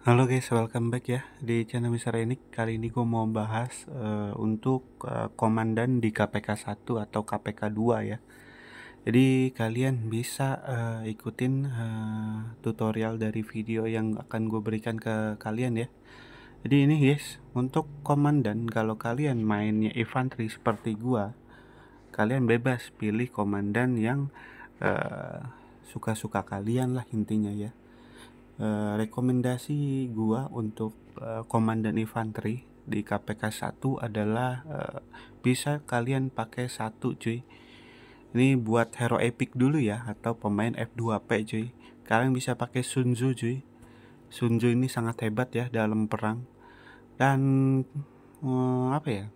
Halo guys, welcome back ya di channel Mister ini. Kali ini gue mau bahas uh, untuk uh, komandan di KPK 1 atau KPK 2 ya. Jadi kalian bisa uh, ikutin uh, tutorial dari video yang akan gue berikan ke kalian ya. Jadi ini guys, untuk komandan kalau kalian mainnya infantry seperti gua, kalian bebas pilih komandan yang suka-suka uh, kalian lah intinya ya Eh, rekomendasi gua untuk uh, komandan infanteri di KPK 1 adalah uh, bisa kalian pakai satu cuy. Ini buat hero epic dulu ya atau pemain F2P cuy. Kalian bisa pakai Sunzu cuy. Sunzu ini sangat hebat ya dalam perang. Dan apa ya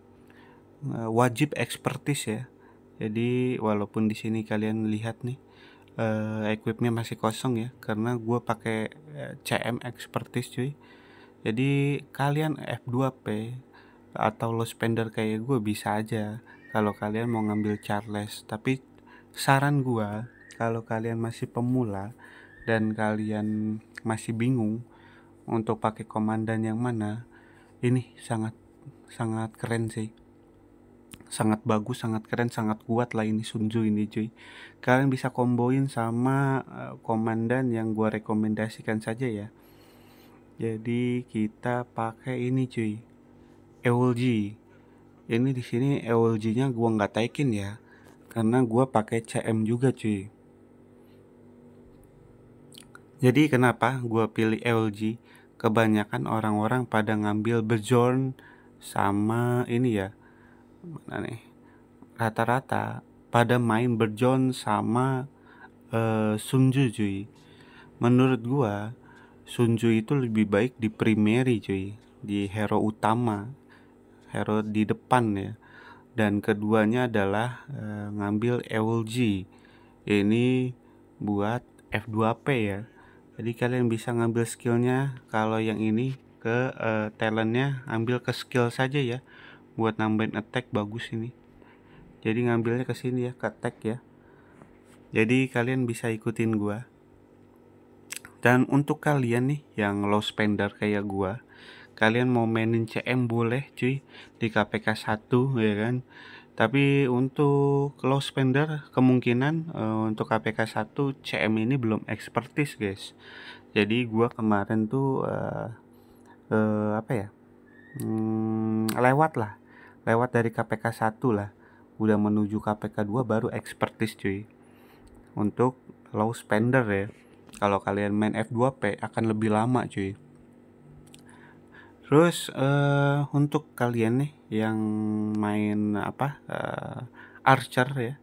wajib expertise ya. Jadi walaupun di sini kalian lihat nih uh, equipnya masih kosong ya karena gue pakai eh, CM expertise cuy. Jadi kalian F2P atau low spender kayak gue bisa aja kalau kalian mau ngambil Charles. Tapi saran gue kalau kalian masih pemula dan kalian masih bingung untuk pakai komandan yang mana ini sangat sangat keren sih sangat bagus sangat keren sangat kuat lah ini Sunju ini cuy. Kalian bisa komboin sama uh, komandan yang gua rekomendasikan saja ya. Jadi kita pakai ini cuy. EOLG ini di sini EOLG nya gua nggak taikin ya karena gua pakai CM juga cuy. Jadi kenapa gua pilih EOLG kebanyakan orang-orang pada ngambil Bjorn sama ini ya mana nih? Rata-rata pada main berjon sama uh, Sunju cuy. Menurut gua Sunju itu lebih baik di primary cuy. Di hero utama hero di depan ya. Dan keduanya adalah uh, ngambil EWG ini buat F2P ya. Jadi kalian bisa ngambil skillnya. Kalau yang ini ke uh, talentnya ambil ke skill saja ya buat nambahin attack bagus ini. Jadi ngambilnya ke sini ya ke attack ya. Jadi kalian bisa ikutin gua. Dan untuk kalian nih yang low spender kayak gua kalian mau mainin CM boleh cuy. Di KPK 1 ya kan? Tapi untuk low spender kemungkinan uh, untuk KPK 1 CM ini belum expertise guys. Jadi gua kemarin tuh uh, uh, apa ya? Hmm, lewat lah lewat dari KPK 1 lah. Udah menuju KPK 2 baru expertise cuy. Untuk low spender ya. Kalau kalian main F2P akan lebih lama cuy. Terus uh, untuk kalian nih yang main apa uh, archer ya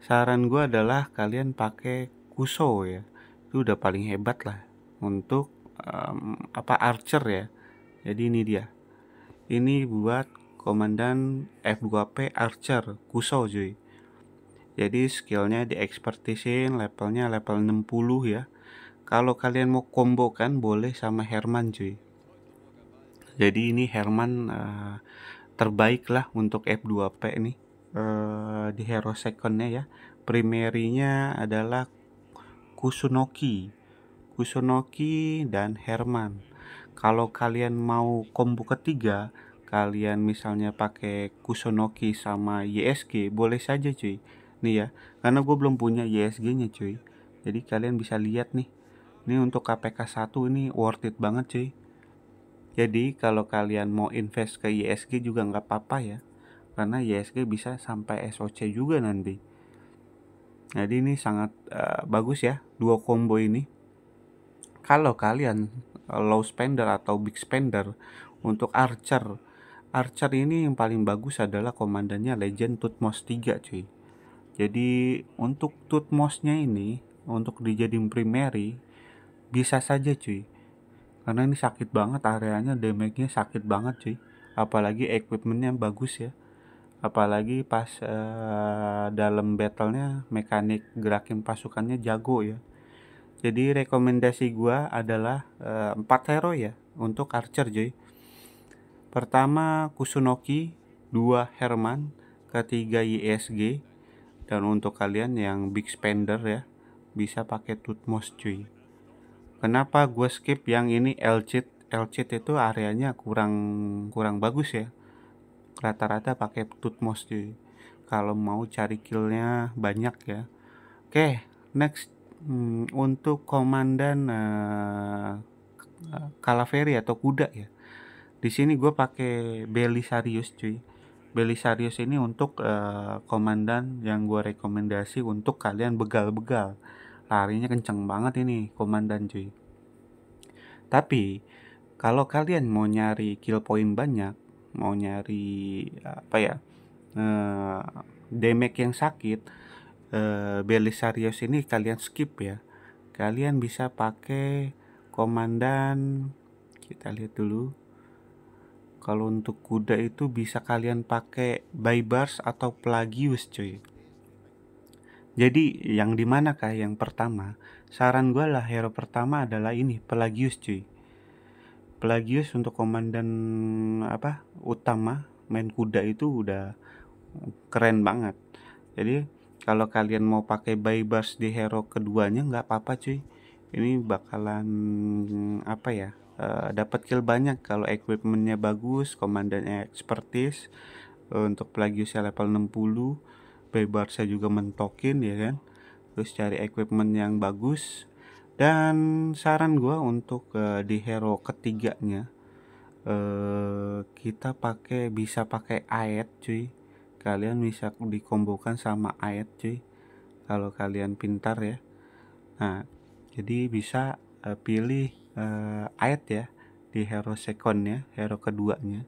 saran gue adalah kalian pakai kuso ya. Itu udah paling hebat lah untuk um, apa archer ya. Jadi ini dia. Ini buat komandan F2P Archer Kuso cuy. Jadi skillnya di expertisin levelnya level 60 ya. Kalau kalian mau combo kan boleh sama Herman cuy. Jadi ini Herman uh, terbaik lah untuk F2P ini uh, di hero secondnya ya. Primerinya adalah Kusunoki. Kusunoki dan Herman. Kalau kalian mau combo ketiga kalian misalnya pakai Kusonoki sama YSG boleh saja cuy. Nih ya karena gue belum punya YSG nya cuy. Jadi kalian bisa lihat nih ini untuk KPK 1 ini worth it banget cuy. Jadi kalau kalian mau invest ke YSG juga nggak apa-apa ya karena YSG bisa sampai SOC juga nanti. Jadi ini sangat uh, bagus ya dua combo ini. Kalau kalian low spender atau big spender untuk archer Archer ini yang paling bagus adalah komandannya Legend Tutmos 3 cuy. Jadi untuk Tutmosnya ini untuk dijadiin primary bisa saja cuy. Karena ini sakit banget areanya damage-nya sakit banget cuy. Apalagi equipmentnya bagus ya. Apalagi pas uh, dalam battlenya mekanik gerakin pasukannya jago ya. Jadi rekomendasi gua adalah uh, 4 hero ya untuk archer cuy Pertama Kusunoki, dua Herman, ketiga YSG, dan untuk kalian yang big spender ya, bisa pakai Tutmos cuy. kenapa gue skip yang ini L-cheat L-cheat itu areanya kurang kurang bagus ya. Rata-rata pakai tutmos cuy. Kalau mau cari killnya banyak ya. Oke next. Hmm, untuk komandan uh, Calaveri atau kuda ya di sini gue pakai Belisarius cuy. Belisarius ini untuk uh, komandan yang gue rekomendasi untuk kalian begal-begal. Larinya kenceng banget ini komandan cuy. Tapi kalau kalian mau nyari kill point banyak mau nyari apa ya uh, damage yang sakit uh, Belisarius ini kalian skip ya. Kalian bisa pakai komandan kita lihat dulu kalau untuk kuda itu bisa kalian pakai Baybars atau Plagius cuy. Jadi yang di mana kah yang pertama? Saran gue lah hero pertama adalah ini Pelagius cuy. Pelagius untuk komandan apa utama main kuda itu udah keren banget. Jadi kalau kalian mau pakai Baybars di hero keduanya nggak apa-apa cuy. Ini bakalan apa ya? Uh, dapat kill banyak. Kalau equipmentnya bagus komandannya expertise uh, untuk Plagiusnya level 60 Bebar saya juga mentokin ya kan? Terus cari equipment yang bagus. Dan saran gue untuk uh, di hero ketiganya uh, kita pakai bisa pakai ayat cuy. Kalian bisa dikombokan sama ayat cuy. Kalau kalian pintar ya. Nah jadi bisa uh, pilih uh, ayat ya di hero secondnya hero keduanya.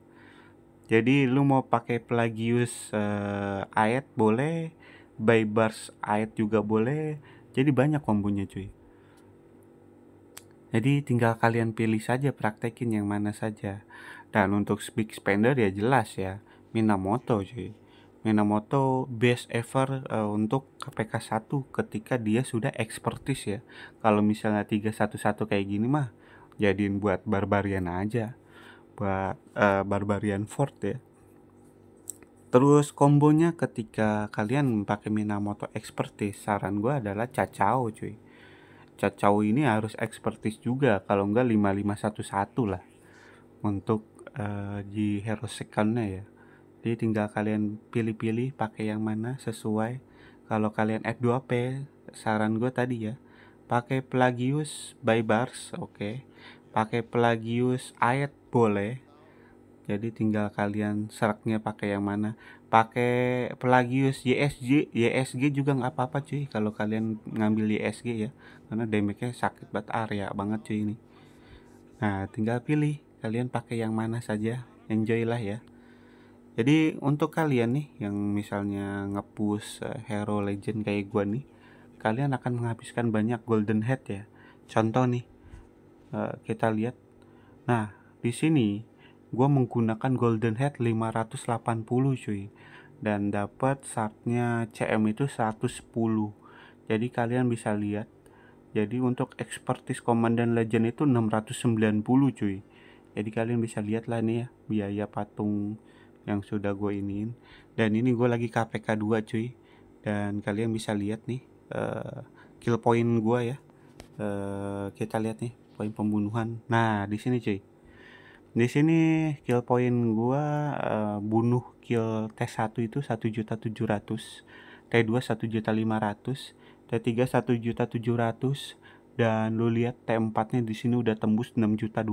Jadi lu mau pakai Pelagius uh, ayat boleh Baybars ayat juga boleh. Jadi banyak kombonya cuy. Jadi tinggal kalian pilih saja praktekin yang mana saja. Dan untuk big spender ya jelas ya Minamoto cuy Minamoto best ever uh, untuk KPK 1 ketika dia sudah expertise ya. Kalau misalnya 311 kayak gini mah jadiin buat barbarian aja. Buat uh, barbarian fort ya. Terus kombonya ketika kalian pakai Minamoto expertise, saran gue adalah cacao cuy. Cacao ini harus expertise juga, kalau enggak 5511 lah. Untuk uh, di hero secondnya ya jadi tinggal kalian pilih-pilih pakai yang mana sesuai. Kalau kalian F2P saran gue tadi ya pakai Plagius by bars oke. Okay. pakai Plagius ayat boleh. Jadi tinggal kalian seraknya pakai yang mana. Pakai Plagius YSG YSG juga nggak apa-apa cuy kalau kalian ngambil YSG ya. Karena damage-nya sakit banget area banget cuy ini. Nah tinggal pilih kalian pakai yang mana saja. Enjoy lah ya jadi untuk kalian nih yang misalnya ngepush uh, hero legend kayak gua nih, kalian akan menghabiskan banyak golden head ya. Contoh nih, uh, kita lihat. Nah, di sini gua menggunakan golden head 580 cuy dan dapat saatnya CM itu 110. Jadi kalian bisa lihat. Jadi untuk expertise komandan legend itu 690 cuy. Jadi kalian bisa lihat lah nih ya biaya patung yang sudah gue iniin. Dan ini gue lagi KPK 2 cuy. Dan kalian bisa lihat nih uh, kill point gue ya. Uh, kita lihat nih poin pembunuhan. Nah di sini cuy. Di sini kill point gue uh, bunuh kill T1 itu 1.700 T2 1.500 T3 1.700 dan lu lihat T4 nya di sini udah tembus 6.200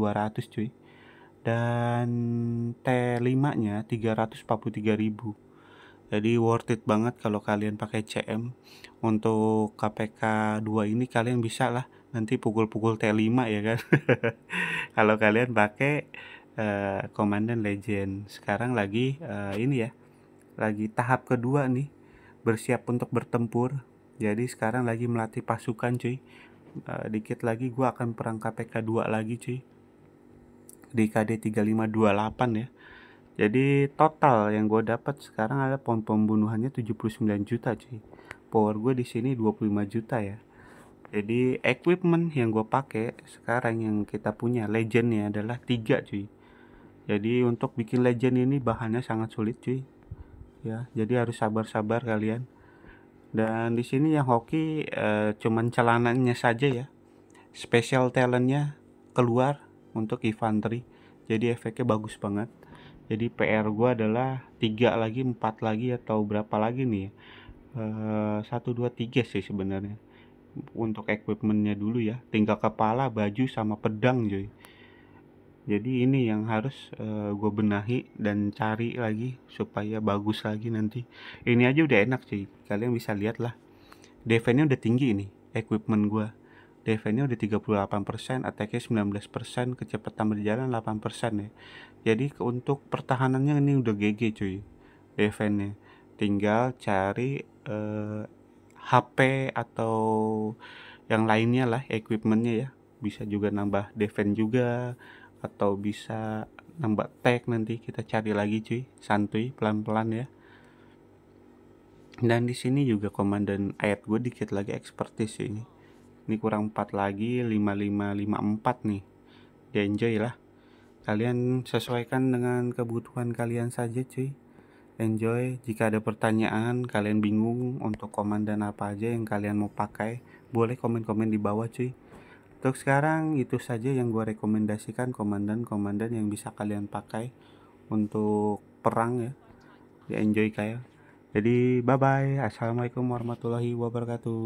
cuy dan T5 nya 343.000 jadi worth it banget kalau kalian pakai CM untuk KPK 2 ini kalian bisa lah nanti pukul-pukul T5 ya kan? Kalau kalian pakai uh, Komandan Legend. Sekarang lagi uh, ini ya lagi tahap kedua nih bersiap untuk bertempur. Jadi sekarang lagi melatih pasukan cuy. Uh, dikit lagi gua akan perang KPK 2 lagi cuy di KD 3528 ya. Jadi total yang gue dapat sekarang ada pom pembunuhannya 79 juta cuy. Power gue di sini 25 juta ya. Jadi equipment yang gue pakai sekarang yang kita punya legendnya adalah tiga cuy. Jadi untuk bikin legend ini bahannya sangat sulit cuy. Ya jadi harus sabar-sabar kalian. Dan di sini yang hoki eh, cuman celananya saja ya. Special talentnya keluar untuk infantry jadi efeknya bagus banget. Jadi PR gue adalah tiga lagi empat lagi atau berapa lagi nih eh, satu dua tiga sih sebenarnya. Untuk equipmentnya dulu ya. Tinggal kepala baju sama pedang cuy. Jadi ini yang harus uh, gue benahi dan cari lagi supaya bagus lagi nanti. Ini aja udah enak sih kalian bisa lihat lah. Defense udah tinggi ini equipment gue defense udah 38% attack-nya 19% kecepatan berjalan 8% ya. Jadi untuk pertahanannya ini udah GG cuy defense-nya tinggal cari eh, HP atau yang lainnya lah equipmentnya ya. Bisa juga nambah defense juga atau bisa nambah tag nanti kita cari lagi cuy. Santuy pelan-pelan ya. Dan di sini juga komandan ayat gue dikit lagi expertise ini ini kurang 4 lagi 5554 nih ya enjoy lah kalian sesuaikan dengan kebutuhan kalian saja cuy enjoy jika ada pertanyaan kalian bingung untuk komandan apa aja yang kalian mau pakai boleh komen-komen di bawah cuy untuk sekarang itu saja yang gue rekomendasikan komandan-komandan yang bisa kalian pakai untuk perang ya. Di enjoy kayak. Jadi bye bye. Assalamualaikum warahmatullahi wabarakatuh.